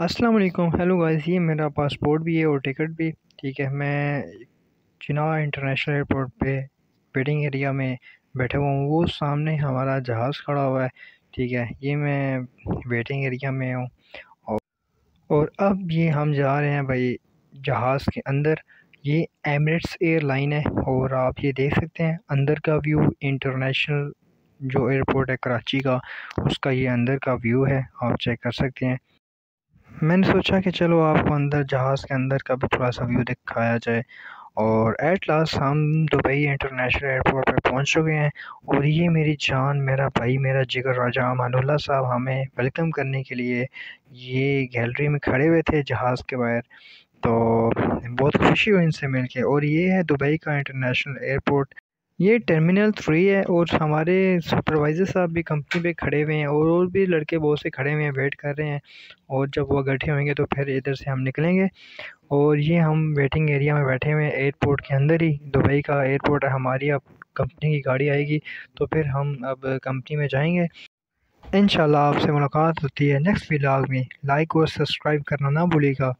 अस्सलाम वालेकुम। Hello guys ये मेरा पासपोर्ट भी है और टिकट भी। ठीक है मैं चिनाब इंटरनेशनल एयरपोर्ट पे वेटिंग एरिया में बैठा हुआ हूँ। वो सामने हमारा जहाज़ खड़ा हुआ है। ठीक है ये मैं वेटिंग एरिया में हूँ। और, और अब ये हम जा रहे हैं भाई जहाज़ के अंदर। ये एमरेट्स एयरलाइन है और आप ये देख सकते हैं अंदर का व्यू इंटरनेशनल जो एयरपोर्ट है कराची का उसका ये अंदर का व्यू है। आप चेक कर सकते हैं। मैंने सोचा कि चलो आपको अंदर जहाज़ के अंदर का भी थोड़ा सा व्यू दिखाया जाए। और एट लास्ट हम दुबई इंटरनेशनल एयरपोर्ट पर पहुँच चुके हैं और ये मेरी जान, मेरा भाई, मेरा जिगर राजा अमानुल्ला साहब हमें वेलकम करने के लिए ये गैलरी में खड़े हुए थे जहाज़ के बाहर। तो बहुत खुशी हुई इनसे मिल के और ये है दुबई का इंटरनेशनल एयरपोर्ट ये टर्मिनल थ्री है और हमारे सुपरवाइज़र साहब भी कंपनी पे खड़े हुए हैं और और भी लड़के बहुत से खड़े हुए हैं वेट कर रहे हैं और जब वो इकट्ठे होंगे तो फिर इधर से हम निकलेंगे। और ये हम वेटिंग एरिया में बैठे हुए हैं एयरपोर्ट के अंदर ही, दुबई का एयरपोर्ट है, हमारी अब कंपनी की गाड़ी आएगी तो फिर हम अब कंपनी में जाएँगे। इन आपसे मुलाकात होती है। नेक्स्ट व्लॉग में लाइक और सब्सक्राइब करना ना भूलिएगा।